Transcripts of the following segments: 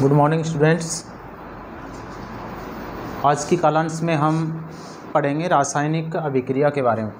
Good morning students आज की कालांश में हम पढ़ेंगे रासायनिक अभिक्रिया के बारे में।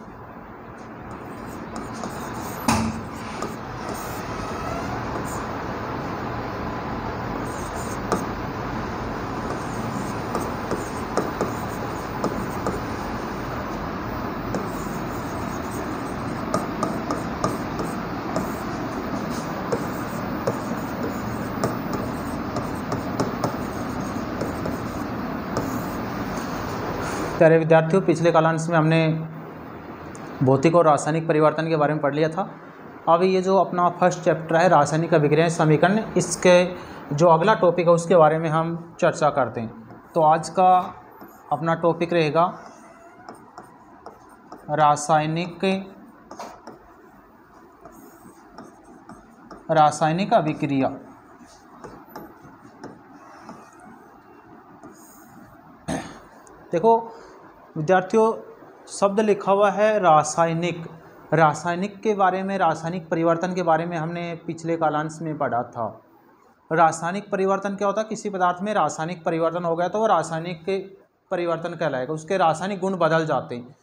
प्यारे विद्यार्थियों, पिछले कालांश में हमने भौतिक और रासायनिक परिवर्तन के बारे में पढ़ लिया था। अब ये जो अपना फ़र्स्ट चैप्टर है, रासायनिक अभिक्रिया समीकरण, इसके जो अगला टॉपिक है, उसके बारे में हम चर्चा करते हैं। तो आज का अपना टॉपिक रहेगा, रासायनिक रासायनिक अभिक्रिया। देखो विद्यार्थियों, शब्द लिखा हुआ है रासायनिक। रासायनिक के बारे में, रासायनिक परिवर्तन के बारे में हमने पिछले कालांश में पढ़ा था। रासायनिक परिवर्तन क्या होता है? किसी पदार्थ में रासायनिक परिवर्तन हो गया तो वो रासायनिक परिवर्तन कहलाएगा। उसके रासायनिक गुण बदल जाते हैं।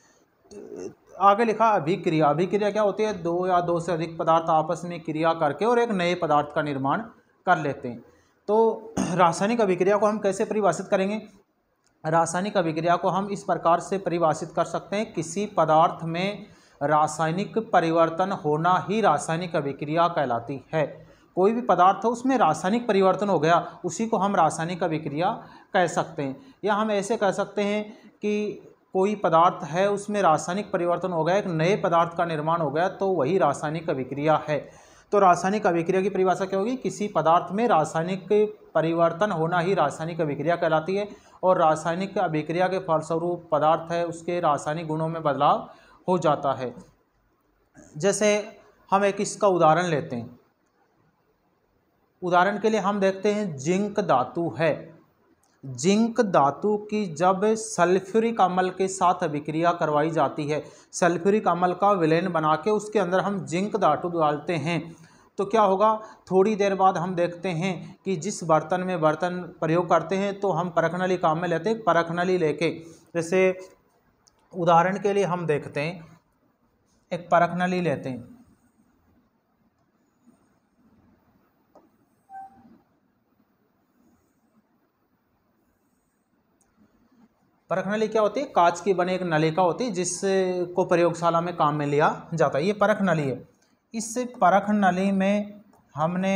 आगे लिखा, अभिक्रिया। अभिक्रिया क्या होती है? दो या दो से अधिक पदार्थ आपस में क्रिया करके और एक नए पदार्थ का निर्माण कर लेते हैं। तो रासायनिक अभिक्रिया को हम कैसे परिभाषित करेंगे? रासायनिक अभिक्रिया को हम इस प्रकार से परिभाषित कर सकते हैं। किसी पदार्थ में रासायनिक परिवर्तन होना ही रासायनिक अभिक्रिया कहलाती है। कोई भी पदार्थ हो, उसमें रासायनिक परिवर्तन हो गया, उसी को हम रासायनिक अभिक्रिया कह सकते हैं। या हम ऐसे कह सकते हैं कि कोई पदार्थ है, उसमें रासायनिक परिवर्तन हो गया, एक नए पदार्थ का निर्माण हो गया तो वही रासायनिक अभिक्रिया है। तो रासायनिक अभिक्रिया की परिभाषा क्या होगी? किसी पदार्थ में रासायनिक परिवर्तन होना ही रासायनिक अभिक्रिया कहलाती है और रासायनिक अभिक्रिया के फलस्वरूप पदार्थ है, उसके रासायनिक गुणों में बदलाव हो जाता है। जैसे हम एक इसका उदाहरण लेते हैं। उदाहरण के लिए हम देखते हैं, जिंक धातु है। जिंक धातु की जब सल्फ्यूरिक अम्ल के साथ अभिक्रिया करवाई जाती है, सल्फ्यूरिक अम्ल का विलयन बना के उसके अंदर हम जिंक धातु डालते हैं। तो क्या होगा? थोड़ी देर बाद हम देखते हैं कि जिस बर्तन में बर्तन प्रयोग करते हैं तो हम परख नली काम में लेते हैं परख नली लेके। जैसे उदाहरण के लिए हम देखते हैं, एक परख नली लेते हैं। परख नली क्या होती है? कांच की बने एक नलिका होती है, जिसको प्रयोगशाला में काम में लिया जाता है। ये परख नली है इस परख नली में हमने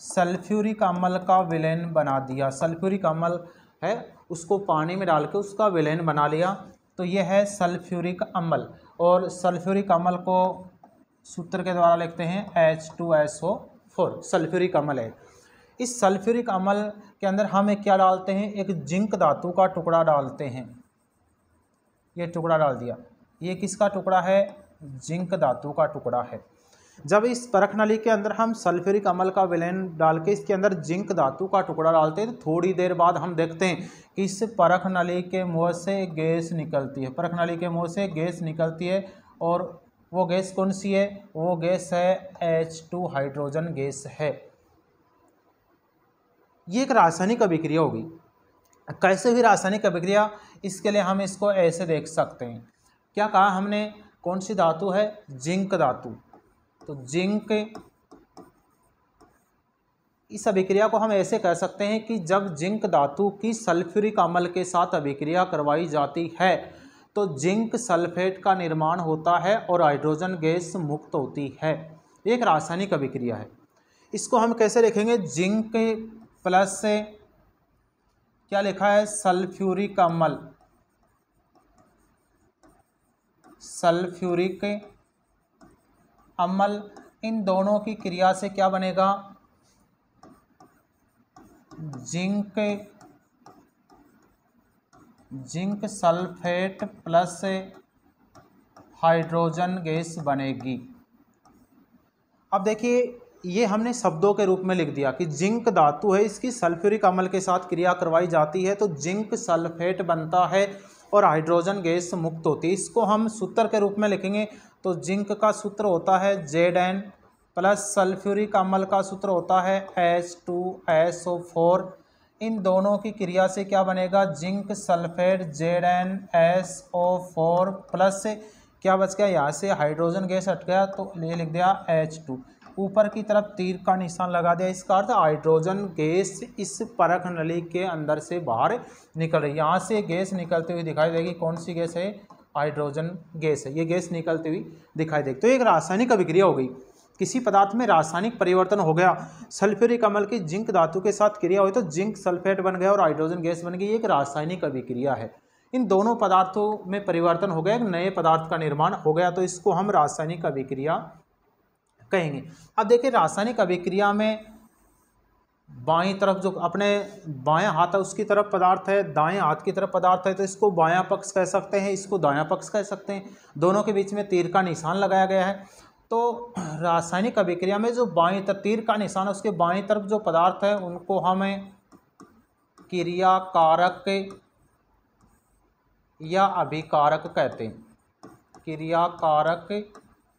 सल्फ्यूरिक अम्ल का विलयन बना दिया। सल्फ्यूरिक अम्ल है, उसको पानी में डाल के उसका विलयन बना लिया। तो यह है सल्फ्यूरिक अम्ल। और सल्फ्यूरिक अम्ल को सूत्र के द्वारा लिखते हैं H two S O four sulphuric अम्ल है। इस सल्फ्यूरिक अम्ल के अंदर हम एक क्या डालते हैं? एक जिंक धातु का टुकड़ा डालते हैं। ये टुकड़ा डाल दिया। ये किसका टुकड़ा है? जिंक धातु का टुकड़ा है। जब इस परख नली के अंदर हम सल्फ्यूरिक अम्ल का विलयन डाल के इसके अंदर जिंक धातु का टुकड़ा डालते हैं तो थोड़ी देर बाद हम देखते हैं कि इस परख नली के मुँह से गैस निकलती है। परख नली के मुँह से गैस निकलती है और वो गैस कौन सी है? वो गैस है एच टू हाइड्रोजन गैस है। ये एक रासायनिक अभिक्रिया होगी कैसे हुई रासायनिक अभिक्रिया? इसके लिए हम इसको ऐसे देख सकते हैं। क्या कहा हमने? कौन सी धातु है? जिंक धातु। तो जिंक, इस अभिक्रिया को हम ऐसे कह सकते हैं कि जब जिंक धातु की सल्फ्यूरिक अम्ल के साथ अभिक्रिया करवाई जाती है तो जिंक सल्फेट का निर्माण होता है और हाइड्रोजन गैस मुक्त होती है। एक रासायनिक अभिक्रिया है। इसको हम कैसे लिखेंगे जिंक प्लस से क्या लिखा है? सल्फ्यूरिक अम्ल सल्फ्यूरिक अम्ल, इन दोनों की क्रिया से क्या बनेगा? Zinc zinc sulphate plus hydrogen gas बनेगी। अब देखिए ये हमने शब्दों के रूप में लिख दिया कि जिंक धातु है, इसकी सल्फ्यूरिक अम्ल के साथ क्रिया करवाई जाती है तो जिंक सल्फेट बनता है और हाइड्रोजन गैस मुक्त होती है। इसको हम सूत्र के रूप में लिखेंगे तो जिंक का सूत्र होता है जेड एन प्लस सल्फ्यूरिक अम्ल का सूत्र होता है H two S O four इन दोनों की क्रिया से क्या बनेगा? Zinc sulphate Z N S O four plus क्या बच गया? यहाँ से हाइड्रोजन गैस हट गया तो ये लिख दिया एच टू ऊपर की तरफ़ तीर का निशान लगा दिया। इसका अर्थ हाइड्रोजन गैस इस परख नली के अंदर से बाहर निकल रही है। यहाँ से गैस निकलती हुई दिखाई देगी। कौन सी गैस है? हाइड्रोजन गैस है। ये गैस निकलती हुई दिखाई देगी। तो एक रासायनिक अभिक्रिया हो गई। किसी पदार्थ में रासायनिक परिवर्तन हो गया। सल्फ्यूरिक अमल की जिंक धातु के साथ क्रिया हुई तो जिंक सल्फेट बन गया और हाइड्रोजन गैस बन गई। एक रासायनिक अभिक्रिया है। इन दोनों पदार्थों में परिवर्तन हो गया। एक नए पदार्थ का निर्माण हो गया। तो इसको हम रासायनिक अभिक्रिया कहेंगे। अब देखिए, रासायनिक अभिक्रिया में बाई तरफ़ जो अपने बाएँ हाथ है, उसकी तरफ़ पदार्थ है, दाएँ हाथ की तरफ़ पदार्थ है तो इसको बायां पक्ष कह सकते हैं, इसको दायां पक्ष कह सकते हैं। दोनों के बीच में तीर का निशान लगाया गया है। तो रासायनिक अभिक्रिया में जो बाएँ तरफ़ तीर का निशान है, उसके बाएँ तरफ़ जो पदार्थ है, उनको हमें क्रिया कारक या अभिकारक कहते हैं। क्रिया कारक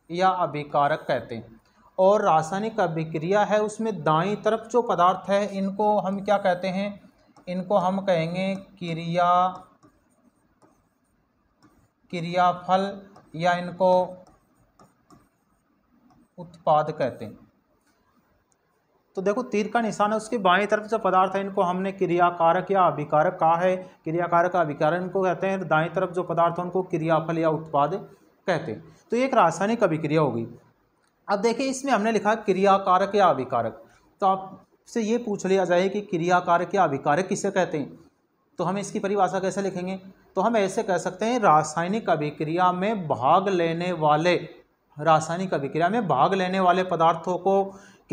या अभिकारक कहते हैं। और रासायनिक अभिक्रिया है, उसमें दाई तरफ़ जो पदार्थ है, इनको हम क्या कहते हैं? इनको हम कहेंगे क्रिया, क्रियाफल या इनको उत्पाद कहते हैं। तो देखो, तीर का निशान है, उसके बाएँ तरफ़ जो पदार्थ है, इनको हमने क्रियाकारक या अभिकारक कहा है। क्रियाकारक अभिकारक इनको कहते हैं दाएँ तरफ़ जो पदार्थ है, उनको क्रियाफल या उत्पाद कहते हैं। तो एक रासायनिक अभिक्रिया होगी अब देखिए इसमें हमने लिखा क्रियाकारक या अभिकारक तो आपसे ये पूछ लिया जाए कि क्रियाकारक या अभिकारक किसे कहते हैं? तो हम इसकी परिभाषा कैसे लिखेंगे? तो हम ऐसे कह सकते हैं, रासायनिक अभिक्रिया में भाग लेने वाले, रासायनिक अभिक्रिया में भाग लेने वाले पदार्थों को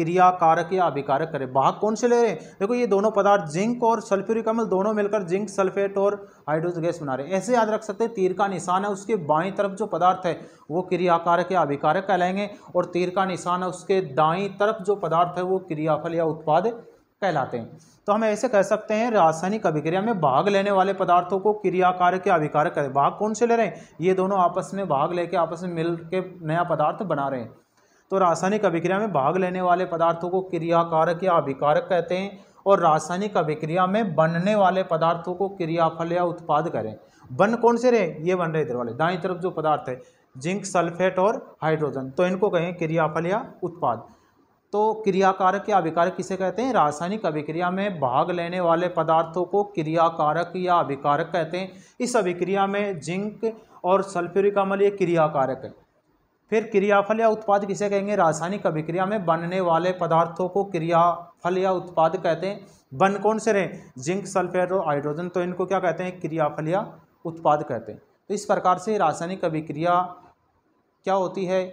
क्रिया कारक या अभिकारक करें। भाग कौन से ले रहे हैं? देखो, ये दोनों पदार्थ जिंक और सल्फ्यूरिक अम्ल दोनों मिलकर जिंक, सल्फेट और हाइड्रोजन गैस बना रहे हैं। ऐसे याद रख सकते हैं, तीर का निशान है उसके बाईं तरफ़ जो पदार्थ है, वो क्रियाकारक या अभिकारक कहलाएँगे और तीर का निशान है उसके दाई तरफ़ जो पदार्थ है, वो क्रियाफल या उत्पाद कहलाते हैं। तो हम ऐसे कह सकते हैं, रासायनिक अभिक्रिया में भाग लेने वाले पदार्थों को क्रियाकारक या अभिकारक भाग कौन से ले रहे हैं? ये दोनों आपस में भाग लेके, आपस में मिल के नया पदार्थ बना रहे हैं। तो रासायनिक अभिक्रिया में भाग लेने वाले पदार्थों को क्रियाकारक या अभिकारक कहते हैं और रासायनिक अभिक्रिया में बनने वाले पदार्थों को क्रियाफल या उत्पाद करें। बन कौन से रहे? ये बन रहे इधर वाले। दाई तरफ़ जो पदार्थ है, जिंक, सल्फेट और हाइड्रोजन तो इनको कहें क्रियाफल या उत्पाद। तो क्रियाकारक या अभिकारक किसे कहते हैं? रासायनिक अभिक्रिया में भाग लेने वाले पदार्थों को क्रियाकारक या अभिकारक कहते हैं। इस अभिक्रिया में जिंक और सल्फ्यूरिक अम्ल ये क्रियाकारक है। फिर क्रियाफल या उत्पाद किसे कहेंगे? रासायनिक अभिक्रिया में बनने वाले पदार्थों को क्रियाफल या उत्पाद कहते हैं। बन कौन से रहे? जिंक, सल्फेट और हाइड्रोजन। तो इनको क्या कहते हैं? क्रियाफल या उत्पाद कहते हैं। तो इस प्रकार से रासायनिक अभिक्रिया क्या होती है?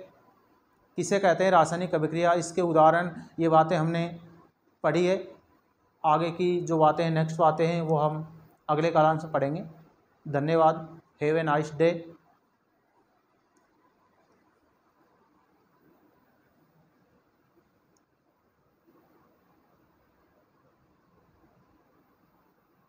किसे कहते हैं? रासायनिक अभिक्रिया। इसके उदाहरण, ये बातें हमने पढ़ी है। आगे की जो बातें हैं नेक्स्ट बातें हैं, वो हम अगले कालांश से पढ़ेंगे। धन्यवाद। Have a nice day